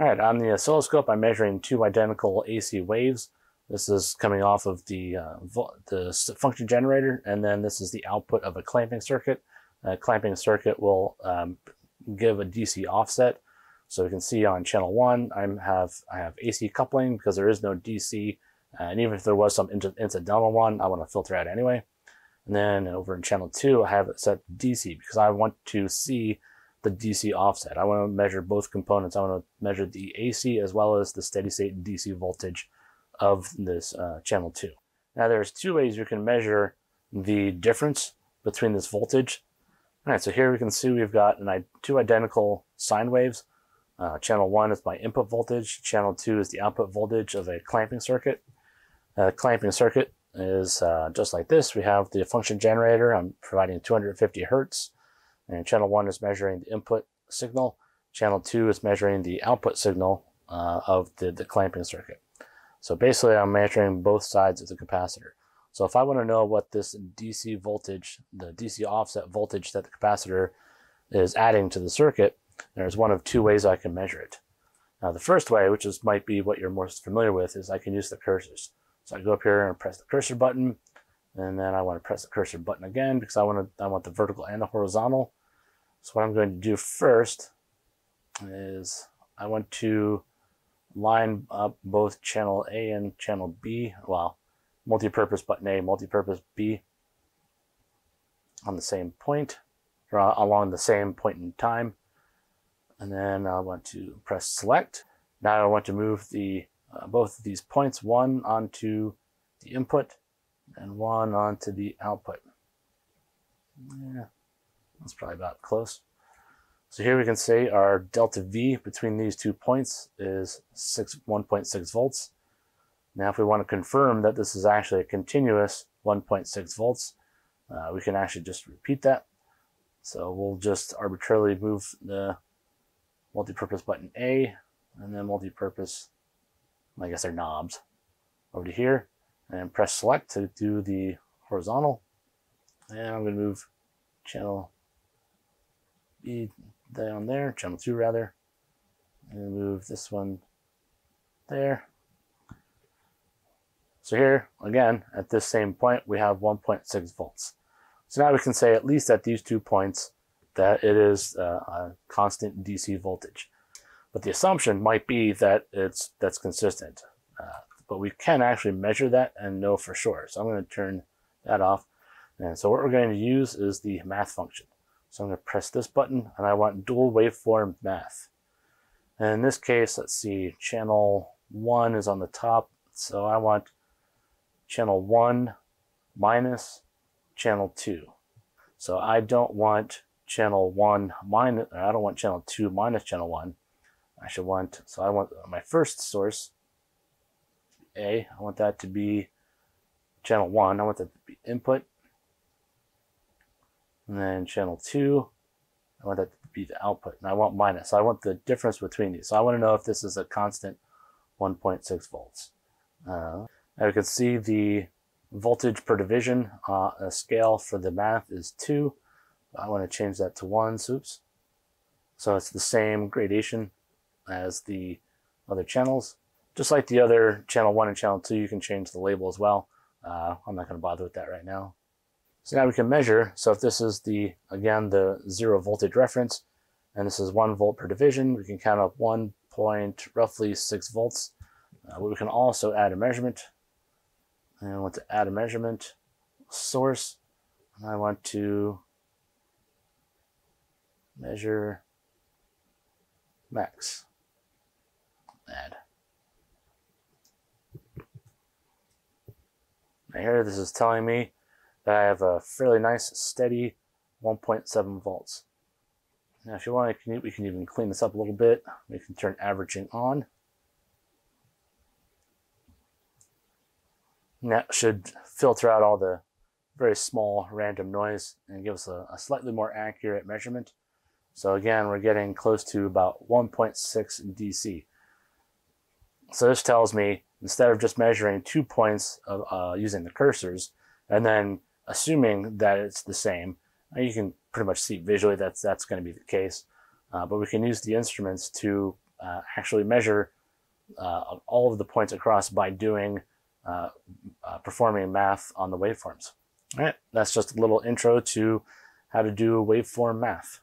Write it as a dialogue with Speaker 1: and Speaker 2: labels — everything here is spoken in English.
Speaker 1: All right, on the oscilloscope, I'm measuring two identical AC waves. This is coming off of the, uh, the function generator, and then this is the output of a clamping circuit. A clamping circuit will um, give a DC offset. So we can see on channel one, I have I have AC coupling because there is no DC, and even if there was some incidental one, I want to filter out anyway. And then over in channel two, I have it set DC because I want to see the DC offset. I want to measure both components. I want to measure the AC as well as the steady state DC voltage of this uh, channel 2. Now there's two ways you can measure the difference between this voltage. All right, so here we can see we've got an, two identical sine waves. Uh, channel 1 is my input voltage. Channel 2 is the output voltage of a clamping circuit. Uh, clamping circuit is uh, just like this. We have the function generator. I'm providing 250 hertz. And channel 1 is measuring the input signal. Channel 2 is measuring the output signal uh, of the, the clamping circuit. So basically, I'm measuring both sides of the capacitor. So if I want to know what this DC voltage, the DC offset voltage that the capacitor is adding to the circuit, there's one of two ways I can measure it. Now the first way, which is might be what you're most familiar with, is I can use the cursors. So I go up here and press the cursor button, and then I want to press the cursor button again because I want to I want the vertical and the horizontal. So what I'm going to do first is I want to line up both channel A and channel B, well, multi-purpose button A, multi-purpose B on the same point, or along the same point in time. And then I want to press select. Now I want to move the uh, both of these points, one onto the input and one onto the output. Yeah, that's probably about close. So here we can see our delta V between these two points is 6, 1.6 volts. Now if we want to confirm that this is actually a continuous 1.6 volts, uh, we can actually just repeat that. So we'll just arbitrarily move the multi-purpose button A and then multi-purpose, I guess they're knobs, over to here and press select to do the horizontal. And I'm going to move channel Down there, channel 2 rather, and move this one there. So here, again, at this same point, we have 1.6 volts. So now we can say, at least at these two points, that it is uh, a constant DC voltage. But the assumption might be that it's that's consistent. Uh, but we can actually measure that and know for sure. So I'm going to turn that off. And so what we're going to use is the math function. So I'm going to press this button and I want dual waveform math. And in this case, let's see, channel 1 is on the top. So I want channel 1 minus channel 2. So I don't want channel 1 minus, I don't want channel 2 minus channel 1. I should want, so I want my first source, A, I want that to be channel 1. I want that to be input. And then channel 2, I want that to be the output. And I want minus. I want the difference between these. So I want to know if this is a constant 1.6 volts. Uh, now you can see the voltage per division uh, a scale for the math is 2. I want to change that to 1. Oops. So it's the same gradation as the other channels. Just like the other channel 1 and channel 2, you can change the label as well. Uh, I'm not going to bother with that right now. So now we can measure. So if this is the, again, the zero voltage reference, and this is one volt per division, we can count up one point, roughly six volts. Uh, we can also add a measurement. And I want to add a measurement source. And I want to measure max. Add. Now here this is telling me I have a fairly nice steady 1.7 volts. Now if you want, we can even clean this up a little bit. We can turn averaging on. And that should filter out all the very small random noise and give us a, a slightly more accurate measurement. So again, we're getting close to about 1.6 DC. So this tells me instead of just measuring two points of, uh, using the cursors and then assuming that it's the same. You can pretty much see visually that's that's going to be the case, uh, but we can use the instruments to uh, actually measure uh, all of the points across by doing uh, uh, performing math on the waveforms. All right, that's just a little intro to how to do waveform math.